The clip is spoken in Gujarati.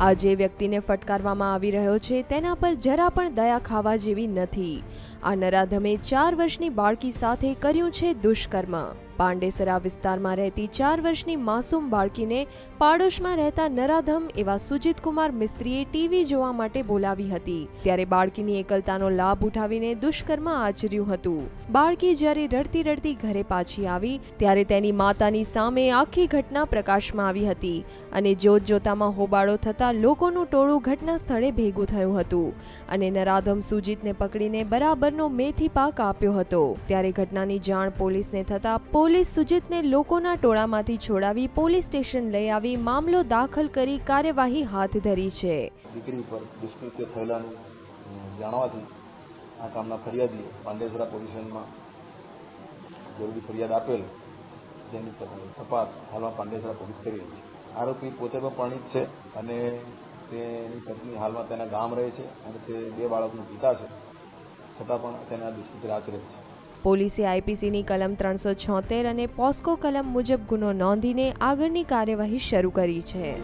આ જે વ્યક્તિને ફટકારવામાં આવી રહ્યો છે, તેના પર જરા પણ દયા ખાવા જેવી નથી. આ નરાધમે ચાર વર્ષની બાળકી સાથે કર્યું છે દુષ્કર્મ. પાંડેસરા વિસ્તારમાં રહેતી ચાર વર્ષની માસૂમ બાળકીને પાડોશમાં રહેતા નરાધમ એવા સુજીત કુમાર મિસ્ત્રીએ ટીવી જોવા માટે બોલાવી હતી. ત્યારે બાળકીની એકલતાનો લાભ ઉઠાવીને દુષ્કર્મ આચર્યું હતું. બાળકી જ્યારે રડતી રડતી ઘરે પાછી આવી, ત્યારે તેની માતાની સામે આખી ઘટના પ્રકાશમાં આવી હતી અને જોત જોતામાં હોબાળો થતા લોકોનું ટોળું ઘટના સ્થળે ભેગું થયું હતું અને નરાધમ સુજીતને પકડીને બરાબરનો મેથી પાક આપ્યો હતો. ત્યારે ઘટનાની જાણ પોલીસને થતા પોલીસ સુજીતને લોકોના ટોળામાંથી છોડાવી પોલીસ સ્ટેશન લઈ આવી મામલો દાખલ કરી કાર્યવાહી હાથ ધરી છે. જરૂરી ફરિયાદ આપેલ, જેની તપાસ હાલમાં પાંડેસરા પોલીસ કરી રહી છે. આરોપી પોતે પણ પરણિત છે અને તેની પત્ની હાલમાં તેના ગામ રહે છે અને તે બે બાળકનો પિતા છે. છતાં પણ તેના દુષ્કૃત્ય આચરે છે. પોલીસે આઈપીસીની કલમ ત્રણસો છોતેર અને પોસ્કો કલમ મુજબ ગુનો નોંધીને આગળની કાર્યવાહી શરૂ કરી છે.